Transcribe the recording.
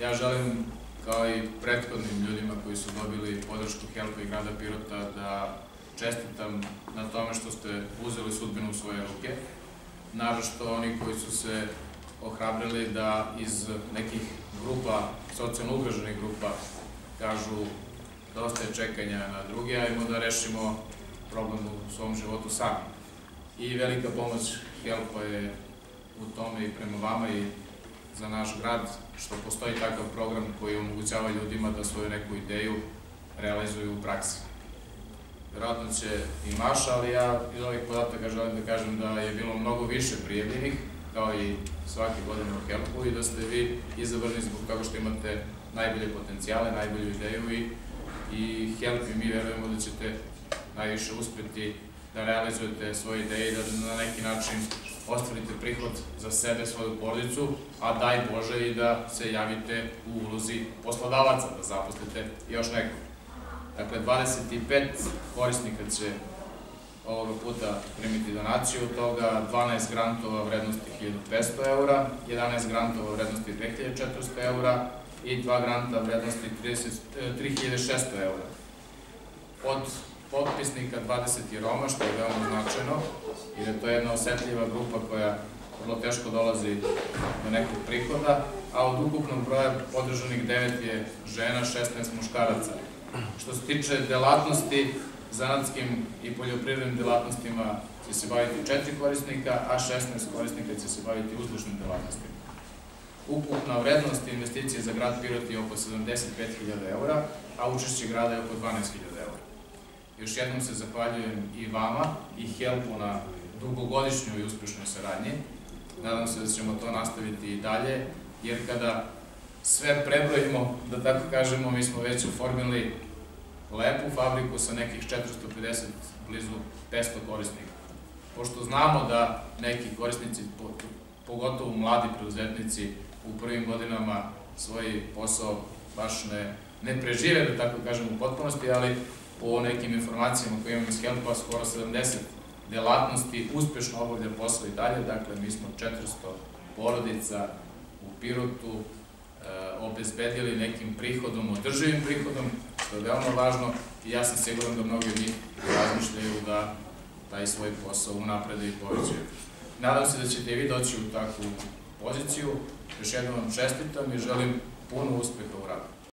ja želim, kao i prethodnim ljudima koji su dobili podršku Helpa i grada Pirota, da čestitam na tome što ste uzeli sudbinu u svoje ruke, narošto oni koji su se ohrabrili da iz nekih grupa, socijalno ugroženih grupa, kažu dosta je čekanja na druge, ajmo da rešimo problem u svom životu sami. I velika pomoć Helpa je u tome i prema vama i za naš grad, što postoji takav program koji omogućava ljudima da svoju neku ideju realizuju u praksi. Vjerojatno će i Maša, ali ja iz ovih podataka želim da kažem da je bilo mnogo više prijavljenih, kao i svake godine u Helpu, i da ste vi izabrani zbog toga što imate najbolje potencijale, najbolju ideju i, i Help i mi verujemo da ćete najviše uspeti da realizujete svoje ideje i da na neki način ostvarite prihod za sebe, svoju porodicu, a daj Bože i da se javite u ulozi poslodavaca, da zaposlite još nekog. Dakle, 25 korisnika će ovoga puta primiti donaciju, od toga 12 grantova vrednosti 1500 eura, 11 grantova vrednosti 2400 eura i 2 granta vrednosti 30, 3600 eura. Od potpisnika 20 Roma, što je veoma značajno, jer je to jedna osetljiva grupa koja vrlo teško dolazi do nekog prihoda, a od ukupnog broja podržanih 9 je žena, 16 muškaraca. Što se tiče delatnosti, zanatskim i poljoprivrednim delatnostima će se baviti četiri korisnika, a 16 korisnika će se baviti uzdušnim delatnostima. Ukupna vrednost investicije za grad Pirot je oko 75.000 eura, a učešće grada je oko 12.000 eura. Još jednom se zahvaljujem i vama i Helpu na dugogodišnjoj i uspešnoj saradnji. Nadam se da ćemo to nastaviti i dalje, jer kada sve prebrojimo, da tako kažemo, mi smo već oformili lepu fabriku sa nekih 450, blizu 500 korisnika. Pošto znamo da neki korisnici, pogotovo mladi preduzetnici, u prvim godinama svoj posao baš ne, ne prežive, da tako kažem, u potpunosti, ali po nekim informacijama koje imamo iz Helpa, skoro 70 delatnosti uspešno obavlja posao i dalje, dakle mi smo 400 porodica u Pirotu, obezbedili nekim prihodom, održivim prihodom, što je veoma važno i ja sam siguran da mnogi od njih razmišljaju da taj svoj posao unaprede i povećaju. Nadam se da ćete i vi doći u takvu poziciju. Još jednom vam čestitam i želim puno uspeha u radu.